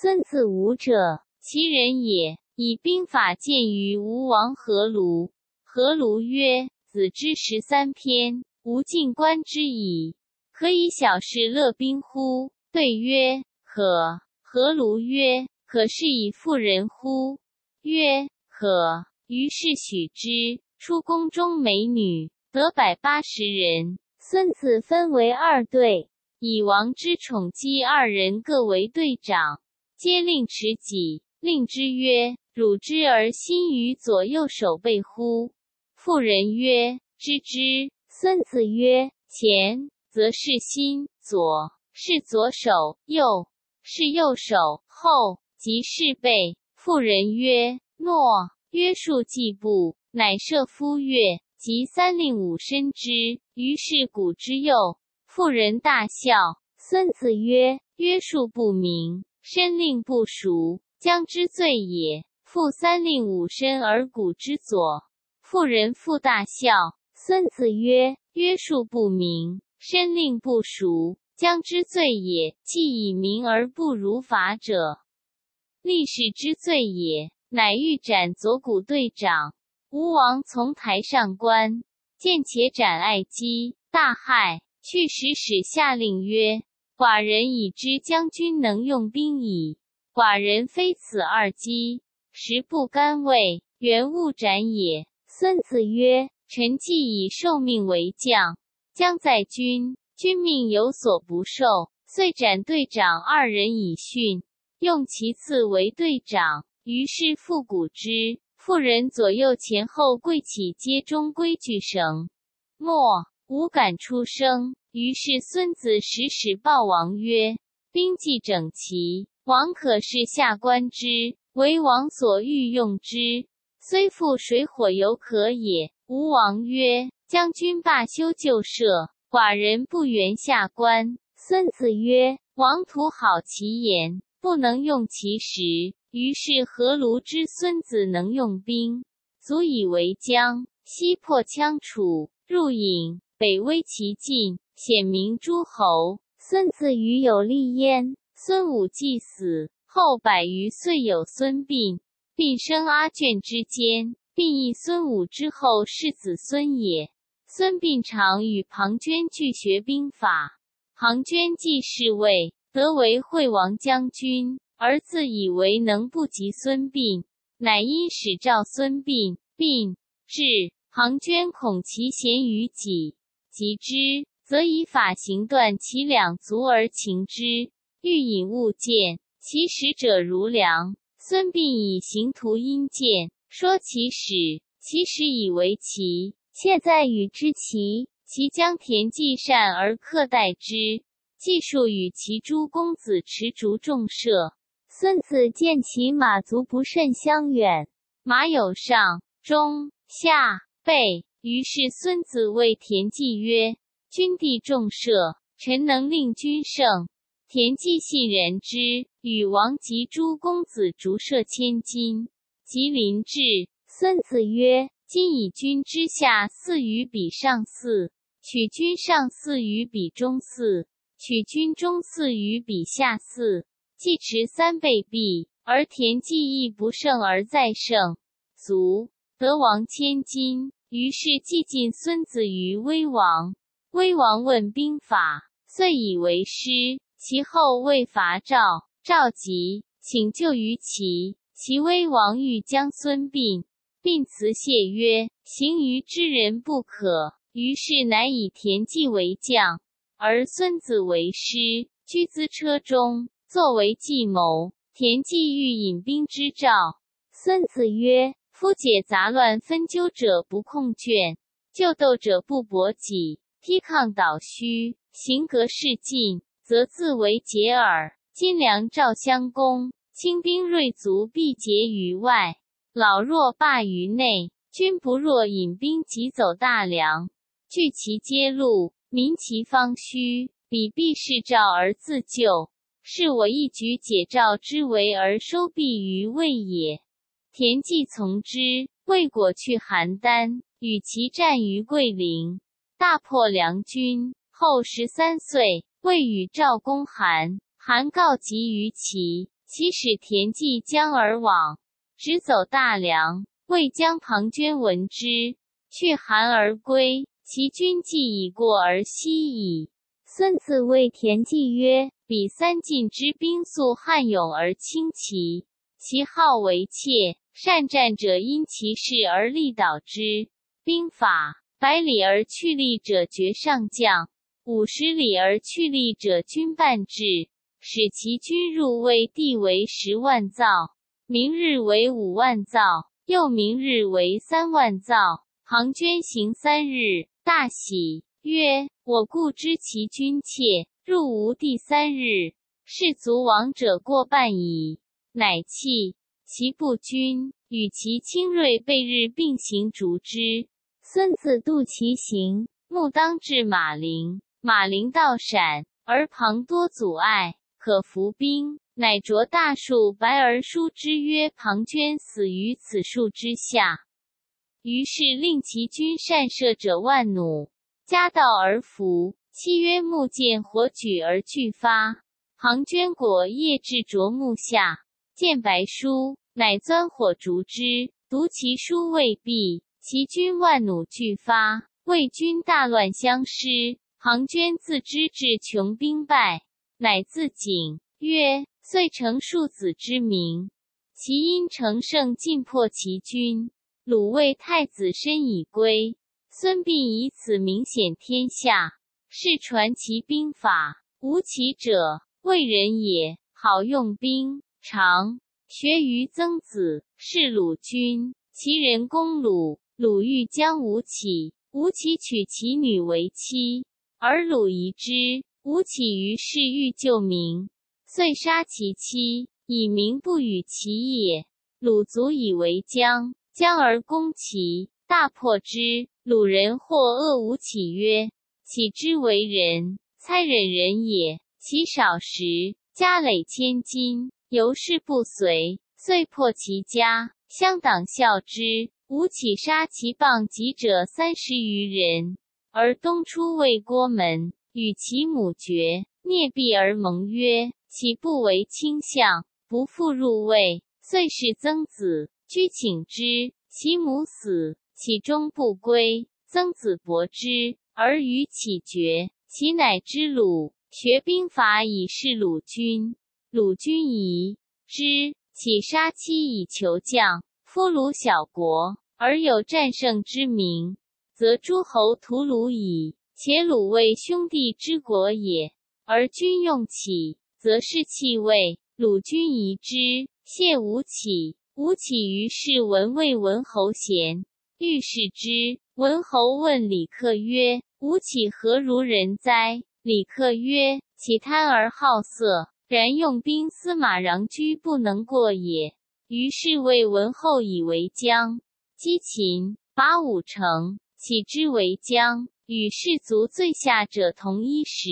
孙子武者，其人也。以兵法见于吴王阖庐。阖庐曰：“子之十三篇，吾尽观之矣。可以小事乐兵乎？”对曰：“可。”阖庐曰：“可是以妇人乎？”曰：“可。”于是许之。出宫中美女，得百八十人。孙子分为二队，以王之宠姬二人各为队长，皆令持己，令之曰。汝之而心于左右手背乎？妇人曰：知之。孙子曰：前则是心，左是左手，右是右手，后即是背。妇人曰：诺。约束季步，乃射夫乐，及三令五申之。于是古之右。妇人大笑。孙子曰：约束不明，申令不熟，将之罪也。复三令五申而古之左，妇人复大笑。孙子曰：“约束不明，申令不熟，将之罪也。既以明而不如法者，历史之罪也。”乃欲斩左谷队长。吴王从台上观，见且斩爱姬，大骇。去时使下令曰：“寡人已知将军能用兵矣。寡人非此二姬。”食不甘味，原勿斩也。孙子曰：“臣既以受命为将，将在军，君命有所不受，遂斩队长二人以训，用其次为队长。于是复鼓之。妇人左右前后跪起，皆中规矩绳。末，无敢出声。于是孙子使使报王曰：兵既整齐，王可是下观之。”为王所欲用之，虽覆水火犹可也。吴王曰：“将军罢休就射，寡人不原下官。”孙子曰：“王徒好其言，不能用其实。”于是何卢之孙子能用兵，足以为将。西破羌楚，入郢，北威其晋，显明诸侯。孙子与有立焉。孙武既死。后百余岁有孙膑，膑生阿卷之间，膑亦孙武之后世子孙也。孙膑常与庞涓俱学兵法，庞涓既是位，得为惠王将军，而自以为能不及孙膑，乃因使召孙膑。膑至，庞涓恐其贤于己，及之，则以法行断其两足而擒之，欲引物见。其使者如良，孙膑以行图阴见，说其使，其使以为奇，窃在与之齐。其将田忌善而克待之，计数与其诸公子持竹重射。孙子见其马足不甚相远，马有上、中、下、背，于是孙子谓田忌曰：“君地重射，臣能令君胜。”田忌信人之，与王及诸公子逐射千金。及临至，孙子曰：“今以君之下驷于彼上驷，取君上驷于彼中驷，取君中驷于彼下驷，既持三倍璧，而田忌亦不胜而再胜，卒得王千金。于是既进孙子于威王。威王问兵法，遂以为师。”其后为伐赵，赵急，请救于齐。齐威王欲将孙膑，并辞谢曰：“行于之人不可。”于是乃以田忌为将，而孙子为师，居资车中，作为计谋。田忌欲引兵之赵，孙子曰：“夫解杂乱纷纠者不控卷，就斗者不搏己，披抗倒虚，行格势尽。”则自为解耳。今梁赵襄公，轻兵锐卒必结于外，老弱罢于内。君不若引兵急走大梁，据其皆路，民其方虚，彼必是赵而自救。是我一举解赵之围而收弊于魏也。田忌从之。魏果去邯郸，与其战于桂林，大破梁军。后十三岁。魏与赵公韩，韩告急于齐，其使田忌将而往，直走大梁。未将庞涓闻之，却韩而归。其军既已过而西矣。孙子谓田忌曰：“彼三晋之兵素悍勇而轻骑，其号为怯，善战者因其势而力导之。兵法：百里而去力者绝上将，五十里而去力者军半至。使其军入魏地为十万灶，明日为五万灶。”又明日为三万灶，庞涓行三日，大喜，曰：“我故知其军切，入吴第三日，士卒亡者过半矣。”乃弃其步军，与其轻锐被日并行逐之。孙子度其行，目当至马陵，马陵道闪，而旁多阻碍，可伏兵。乃着大树白而书之，曰：“庞涓死于此树之下。”于是令其军善射者万弩，夹道而伏。期曰：“木见火举而俱发。”庞涓果夜至啄木下，见白书，乃钻火烛之，读其书未毕，其军万弩俱发，魏军大乱相失。庞涓自知至穷兵败，乃自警曰。遂成庶子之名，其因乘胜尽破其军。鲁魏太子申已归，孙膑以此名显天下。是传其兵法，无奇者，魏人也。好用兵，常学于曾子。是鲁君，其人攻鲁，鲁欲将吴起，吴起娶其女为妻，而鲁疑之。吴起于是欲救民。遂杀其妻，以民不与其也。鲁卒以为将，将而攻齐，大破之。鲁人或恶吴起曰：“岂之为人，猜忍人也。其少时，家累千金，由是不随，遂破其家，乡党笑之。吴起杀其傍己者三十余人，而东出魏郭门，与其母绝，灭壁而盟曰。”岂不为卿相，不复入魏，遂使曾子居请之。其母死，其终不归。曾子伯之，而与起绝。其乃知鲁，学兵法以示鲁君。鲁君疑之，起杀妻以求将。夫鲁小国，而有战胜之名，则诸侯屠鲁矣。且鲁为兄弟之国也，而君用起。则是气位。鲁君疑之，谢吴起。吴起于是闻魏文侯贤，欲视之。文侯问李克曰：“吴起何如人哉？”李克曰：“其贪而好色，然用兵司马穰居不能过也。”于是魏文后以为将，击秦，拔五城，起之为将，与士卒最下者同一时，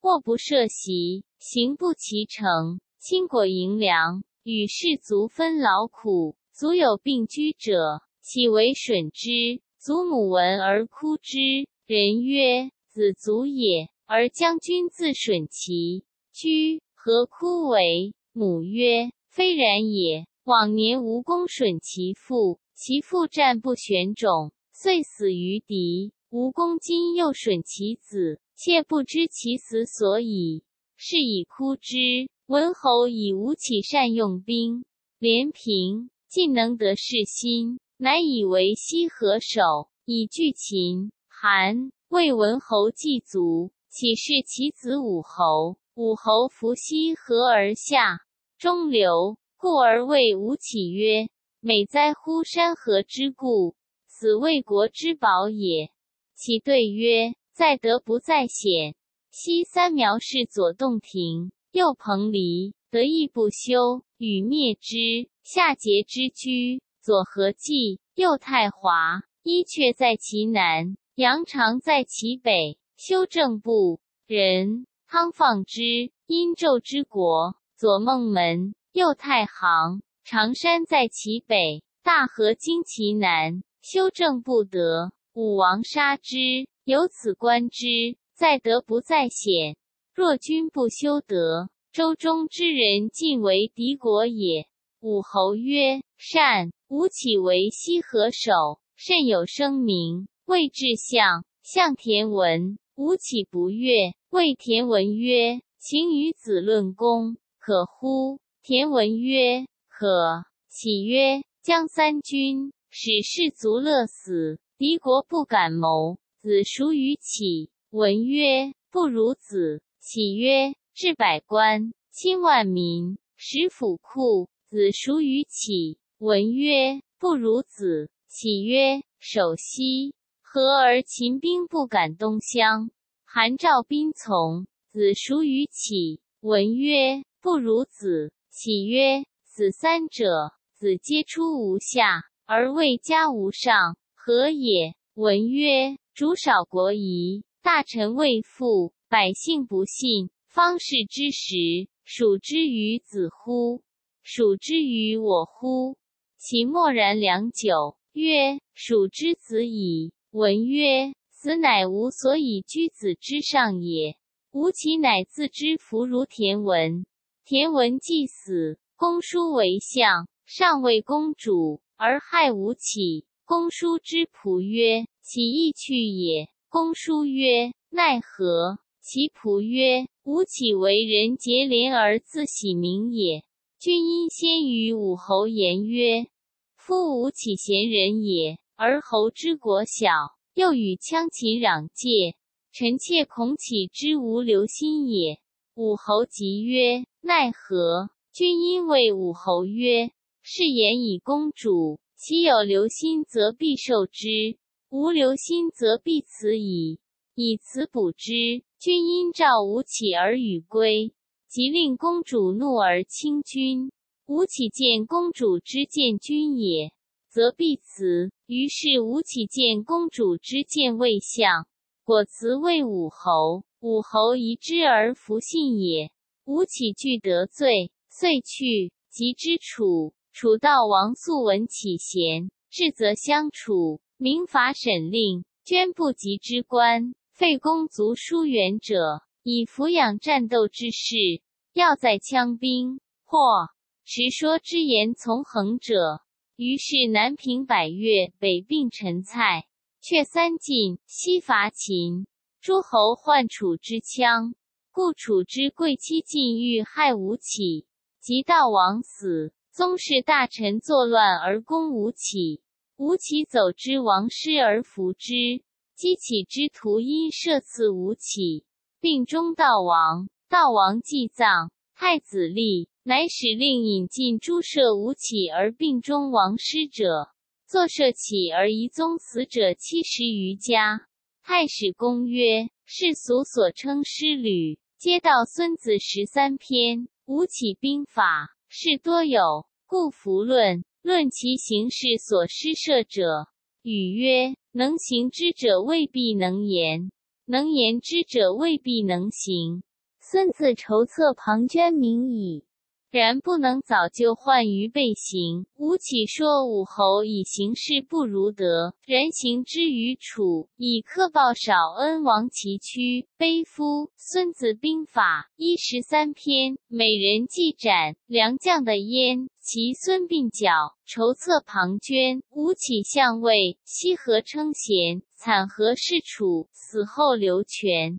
或不涉席。行不其成，轻果盈粮，与士卒分劳苦。卒有病居者，岂为损之？祖母闻而哭之。人曰：“子卒也。”而将军自损其居，何哭为？母曰：“非然也。往年吴公损其父，其父战不选种，遂死于敌。吴公今又损其子，妾不知其死所以。”是以哭之。文侯以吴起善用兵，连平，尽能得士心，乃以为西河守，以拒秦、韩。魏文侯祭卒，起事其子武侯。武侯伏西河而下，中流，故而谓吴起曰：“美哉乎山河之固，此为国之宝也。”其对曰：“在德不在险。”西三苗氏左洞庭，右彭蠡，得意不修，与灭之。夏桀之居，左和济，右太华。伊阙在其南，阳常在其北。修正部人，汤放之。殷纣之国，左孟门，右太行。常山在其北，大河经其南。修正不得，武王杀之。由此观之。在德不在险，若君不修德，周中之人尽为敌国也。武侯曰：“善。”吾起为西河守，甚有声名，谓至相。相田文，吾起不悦，谓田文曰：“请与子论功，可乎？”田文曰：“可。”启曰：“将三军，使士卒乐死，敌国不敢谋。子孰于启？”文曰：“不如子。”启曰：“治百官，亲万民，使府库。”子孰于启？文曰：“不如子。”启曰：“守西，何而秦兵不敢东乡。韩赵兵从。”子孰于启？文曰：“不如子。”启曰：“子三者，子皆出无下，而未加无上，何也？”文曰：“主少国疑，大臣未附，百姓不信，方士之时，属之于子乎？”属之于我乎？其默然良久，曰：“属之子矣。”文曰：“此乃吾所以居子之上也。”吴起乃自知弗如田文。田文既死，公叔为相，上谓公主，而害吴起。公叔之仆曰：“其意去也。”公叔曰：“奈何？”其仆曰：“吾起为人结连而自喜名也。”君因先于武侯言曰：“夫吴起贤人也，而侯之国小，又与羌秦壤界，臣妾恐启之无留心也。”武侯即曰：“奈何？”君因谓武侯曰：“是言以公主，其有留心，则必受之；无留心，则必辞矣。以此补之。”君因召吴起而与归。即令公主怒而轻君。吴起见公主之见君也，则必辞。于是吴起见公主之见魏相，果辞魏武侯。武侯疑之而弗信也。吴起惧得罪，遂去。及之楚，楚悼王素闻起贤，至则相楚。明法审令，捐不及之官，废公族疏远者，以抚养战斗之士。要在羌兵，或持说之言从衡者。于是南平百越，北并陈蔡，却三晋，西伐秦。诸侯患楚之羌，故楚之贵戚晋欲害吴起。及悼王死，宗室大臣作乱而攻吴起。吴起走之王师而伏之，击起之徒因射刺吴起，病中悼王。悼王祭葬。太子立，乃使令引进诸射吴起而病中亡失者，作射起而遗宗死者七十余家。太史公曰：世俗所称师旅，皆道孙子十三篇。吴起兵法，是多有，故弗论。论其行事所施射者，语曰：能行之者未必能言，能言之者未必能行。孙子筹策庞涓明矣，然不能早就患于背行。吴起说武侯以行事不如德，然行之于楚，以克报少恩，亡其躯。悲夫！孙子兵法一十三篇，美人计斩良将的焉。其孙膑角筹策庞涓，吴起相位，西河称贤，惨何是楚？死后刘全。